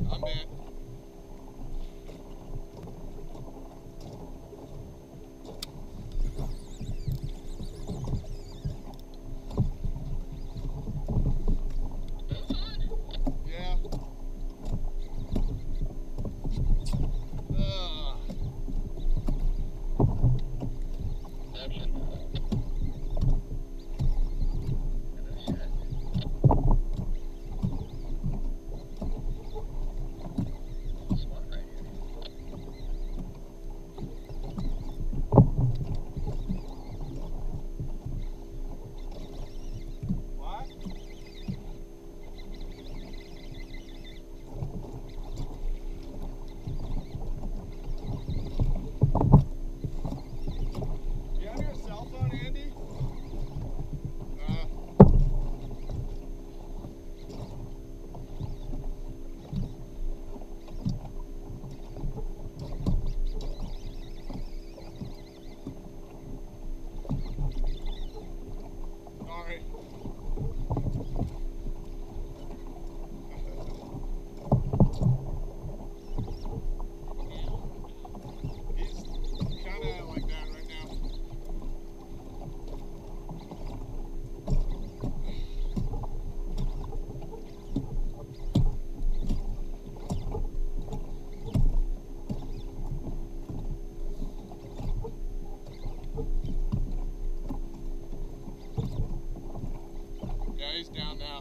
I'm dead. down now.